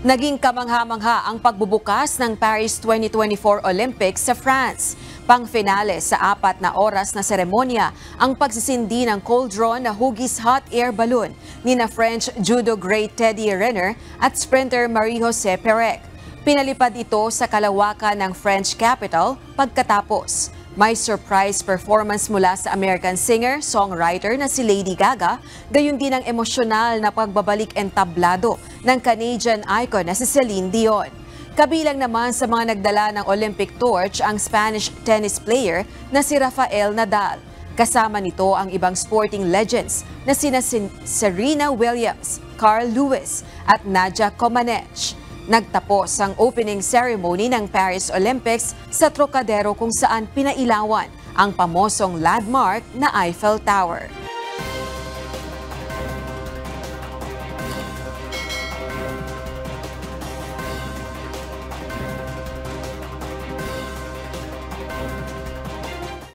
Naging kamangha-mangha ang pagbubukas ng Paris 2024 Olympics sa France. Pang-finale sa apat na oras na seremonya ang pagsisindi ng cauldron na hugis hot air balloon ni na French judo great Teddy Renner at sprinter Marie-Jose Perec. Pinalipad ito sa kalawakan ng French capital pagkatapos. May surprise performance mula sa American singer, songwriter na si Lady Gaga, gayon din ang emosyonal na pagbabalik entablado ng Canadian icon na si Celine Dion. Kabilang naman sa mga nagdala ng Olympic torch ang Spanish tennis player na si Rafael Nadal. Kasama nito ang ibang sporting legends na sina Serena Williams, Carl Lewis at Nadia Comaneci. Nagtapos ang opening ceremony ng Paris Olympics sa Trocadero kung saan pinailawan ang pamosong landmark na Eiffel Tower.